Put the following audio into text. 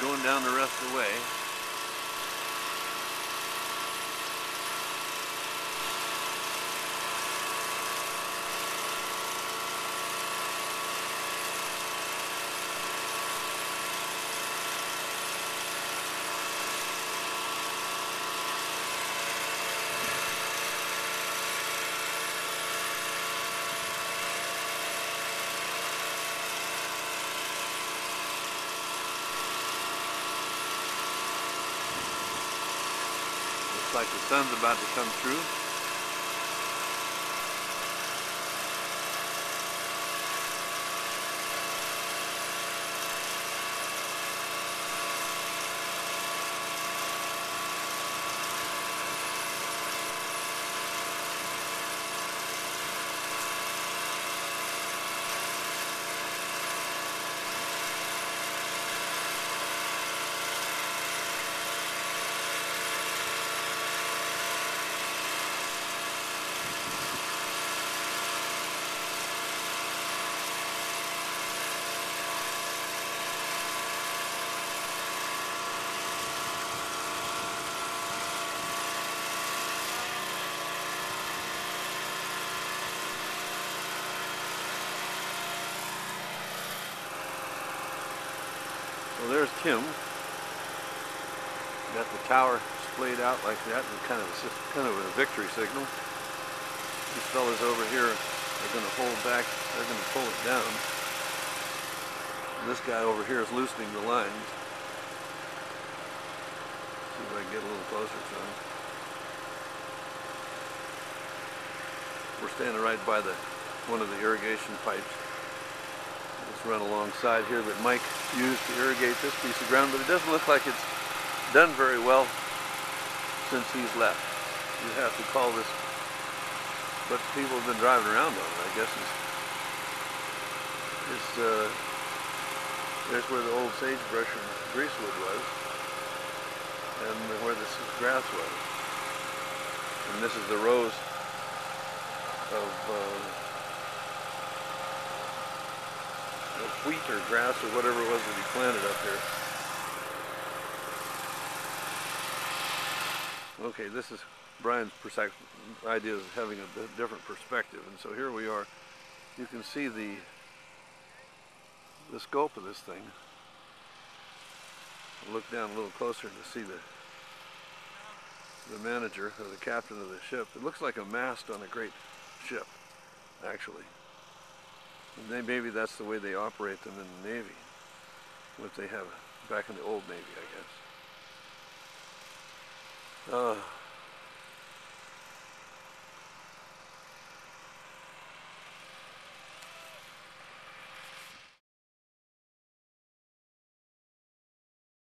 Going down the rest of the way. Like the sun's about to come through. Well, there's Tim. Got the tower splayed out like that, and kind of kind of a victory signal. These fellas over here are going to hold back. They're going to pull it down. And this guy over here is loosening the lines. See if I can get a little closer to him. We're standing right by the one of the irrigation pipes. Run alongside here that Mike used to irrigate this piece of ground, but it doesn't look like it's done very well since he's left. You have to call this, but people have been driving around on I guess is, is uh, there's where the old sagebrush and greasewood was, and where this grass was. And this is the rows of uh, of wheat or grass or whatever it was that he planted up here. Okay, this is Brian's idea of having a different perspective, and so here we are. You can see the the scope of this thing. I'll look down a little closer to see the the manager or the captain of the ship. It looks like a mast on a great ship, actually. They, maybe that's the way they operate them in the Navy. What they have back in the old Navy, I guess. Uh,